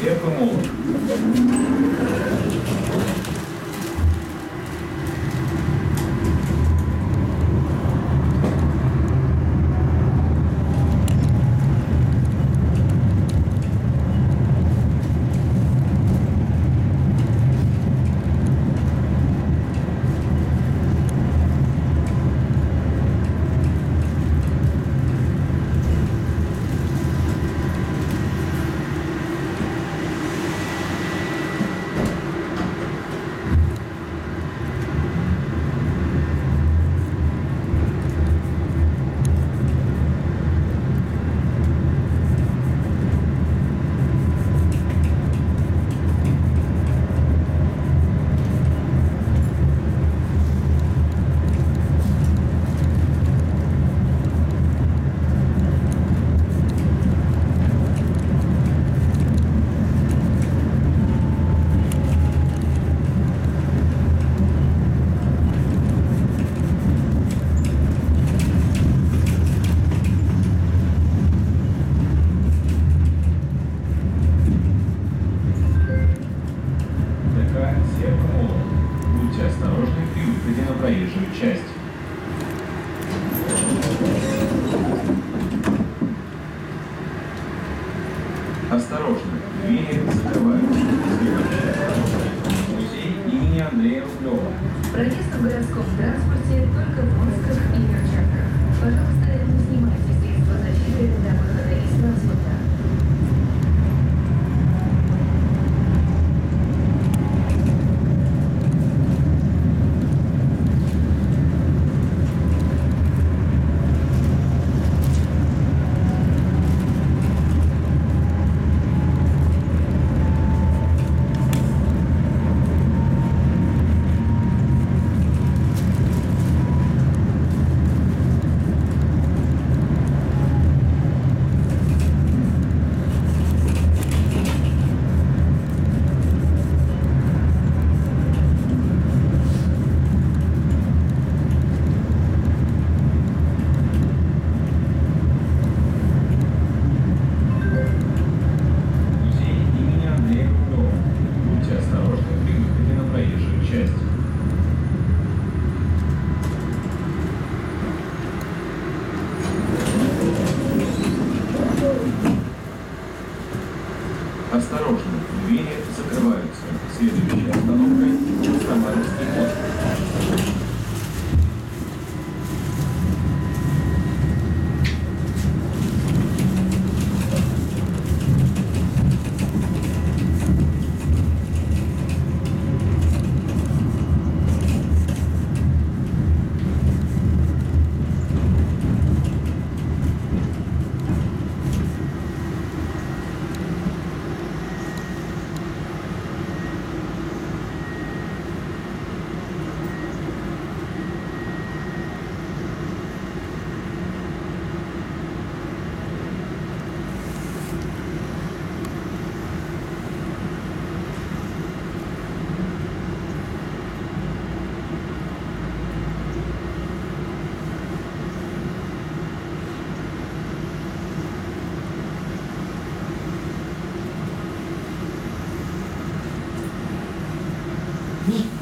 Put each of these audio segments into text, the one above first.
ТК только You.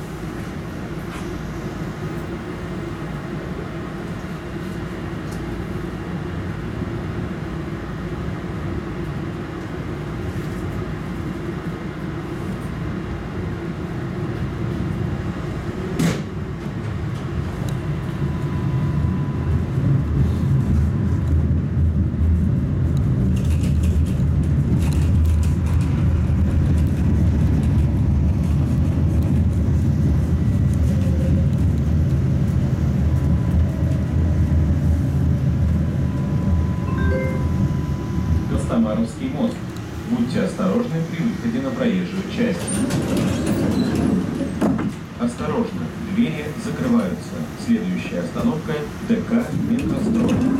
ДК «Метрострой».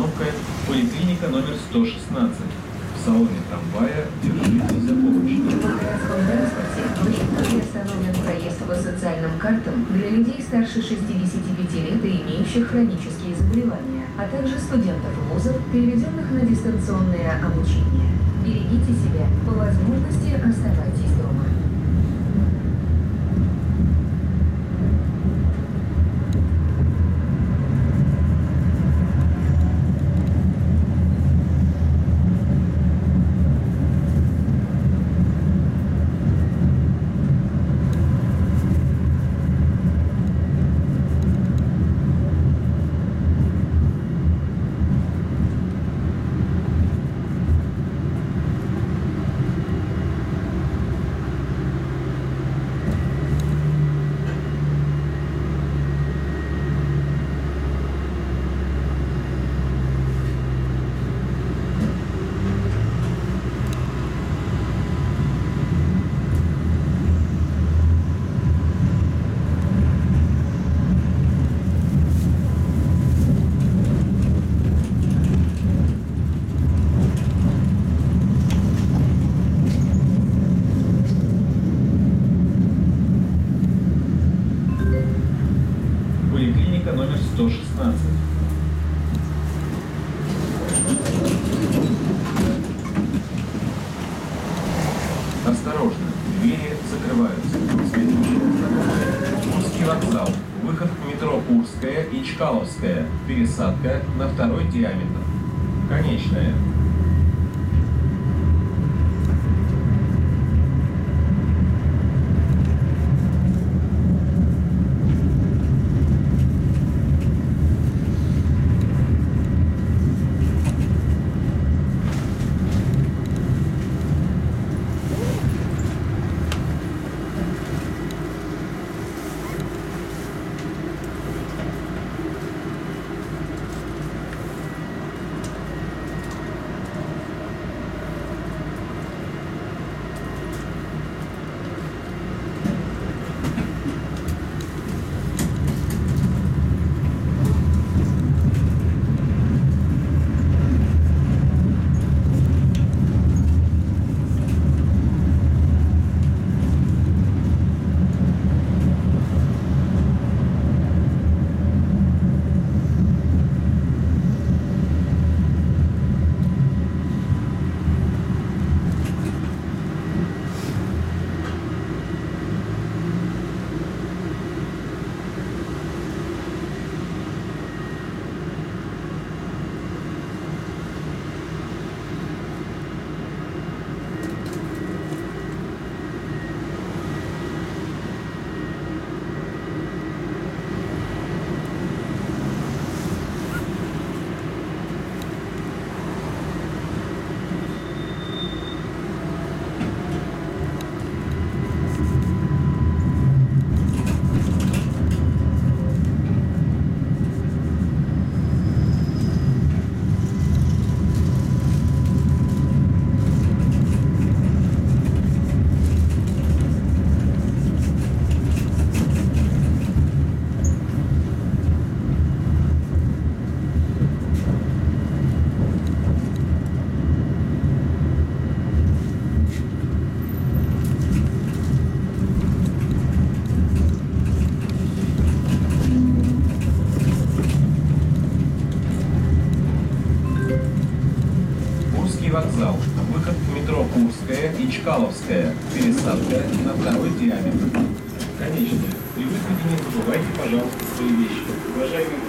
Остановка – поликлиника номер 116. В салоне трамвая держитесь за временно приостановлен проезд по социальным картам для людей старше 65 лет и имеющих хронические заболевания, а также студентов вузов, переведенных на дистанционное обучение. Берегите себя, по возможности оставайтесь дома. Пересадка на второй диаметр. Конечная. Узкая пересадка на второй диаметр. Конечно. При выходе не забывайте, пожалуйста, свои вещи. Уважаемые